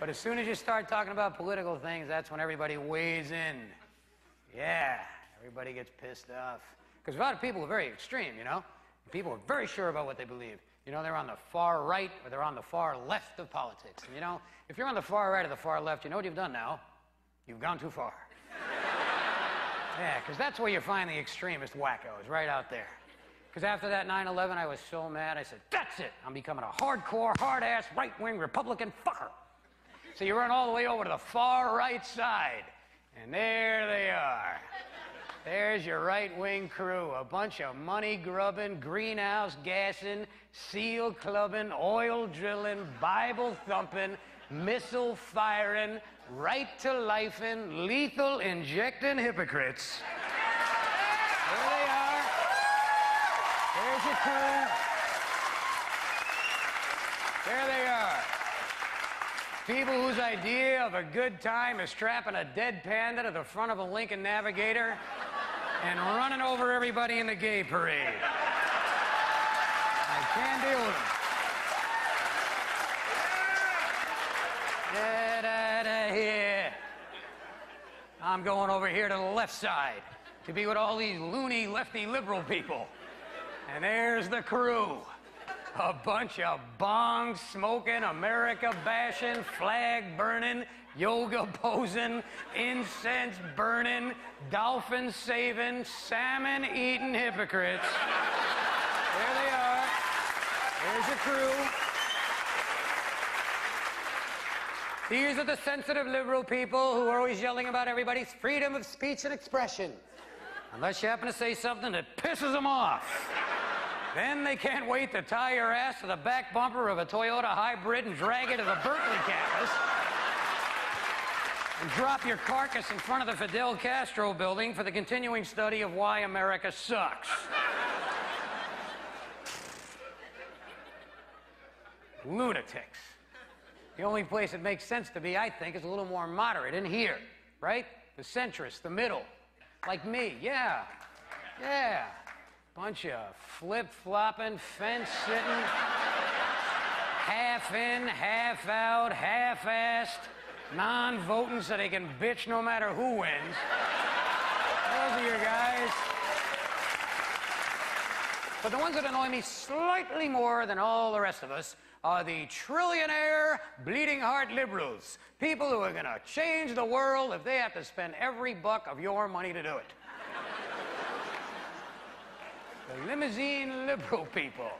But as soon as you start talking about political things, that's when everybody weighs in. Yeah, everybody gets pissed off. Because a lot of people are very extreme, you know? People are very sure about what they believe. You know, they're on the far right or they're on the far left of politics. And you know, if you're on the far right or the far left, you know what you've done now? You've gone too far. yeah, because that's where you find the extremist wackos, right out there. Because after that 9 11, I was so mad, I said, that's it. I'm becoming a hardcore, hard ass, right wing Republican fucker. So you run all the way over to the far right side, and there they are. There's your right wing crew, a bunch of money grubbing, greenhouse gassing, seal clubbing, oil drilling, Bible thumping, missile firing, right to life in, lethal injecting hypocrites. There they are. There's your crew. There they are. People whose idea of a good time is strapping a dead panda to the front of a Lincoln Navigator and running over everybody in the gay parade. I can't deal with them. Da, da, da, here. I'm going over here to the left side to be with all these loony lefty liberal people. And there's the crew. A bunch of bong smoking, America bashing, flag burning, yoga posing, incense burning, dolphin saving, salmon eating hypocrites. There they are. There's your crew. These are the sensitive liberal people who are always yelling about everybody's freedom of speech and expression. Unless you happen to say something that pisses them off. Then they can't wait to tie your ass to the back bumper of a Toyota hybrid and drag it to the Berkeley campus and drop your carcass in front of the Fidel Castro building for the continuing study of why America sucks. Lunatics. The only place it makes sense to be, I think, is a little more moderate in here, right? The centrist, the middle. Like me, yeah. Yeah. Bunch of flip flopping, fence sitting, half in, half out, half assed, non voting so they can bitch no matter who wins. Those are your guys. But the ones that annoy me slightly more than all the rest of us are the trillionaire, bleeding heart liberals. People who are going to change the world if they have to spend every buck of your money to do it. Limousine liberal people.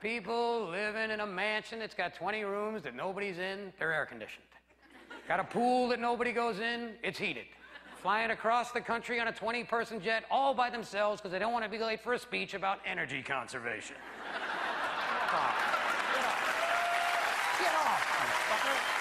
People living in a mansion that's got 20 rooms that nobody's in, they're air conditioned. Got a pool that nobody goes in, it's heated. Flying across the country on a 20 person jet all by themselves because they don't want to be late for a speech about energy conservation. Get off. Get off.